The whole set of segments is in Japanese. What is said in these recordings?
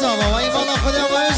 怎么玩一帮的？快点玩。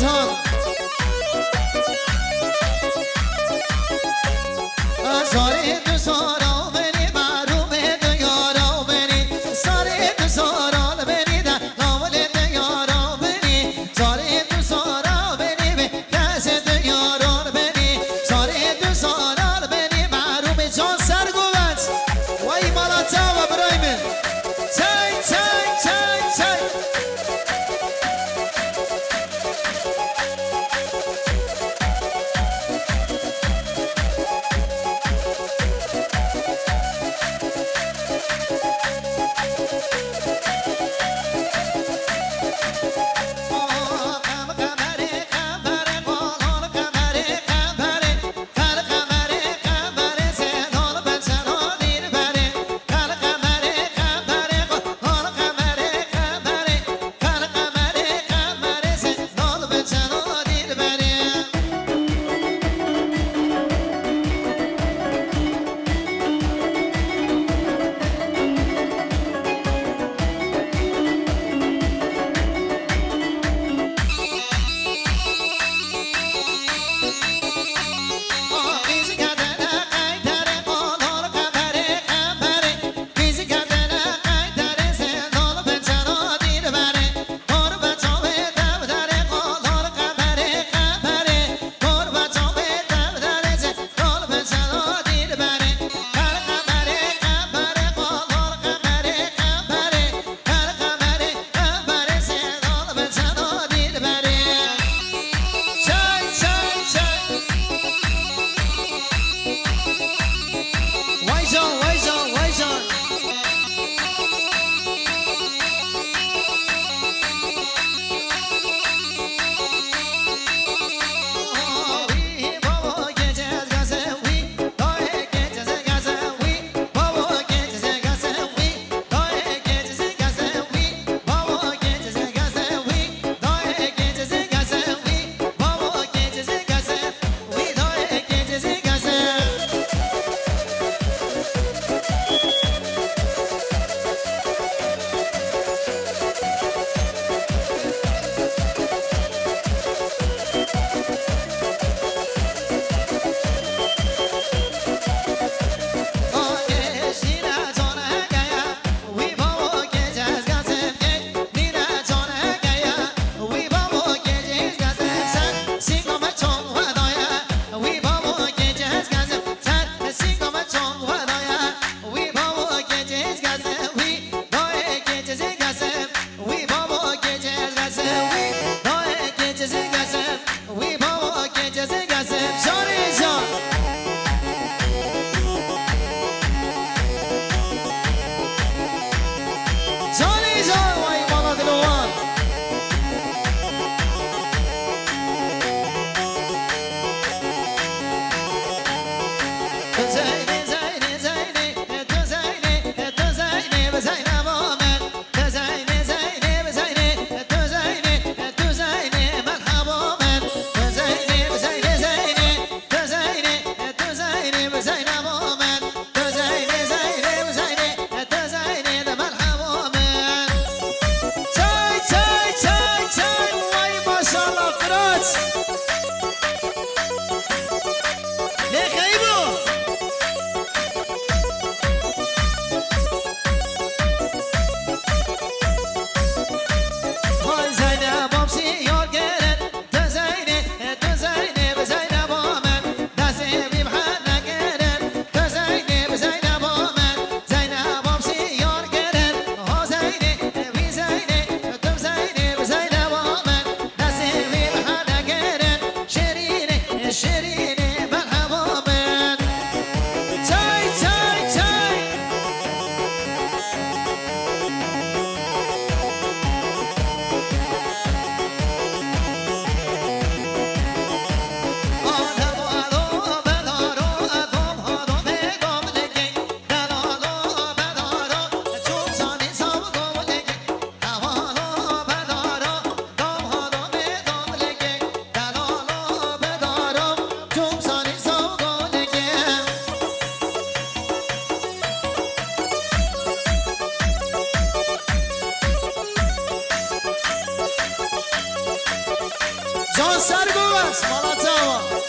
John Sargovas, Malazama.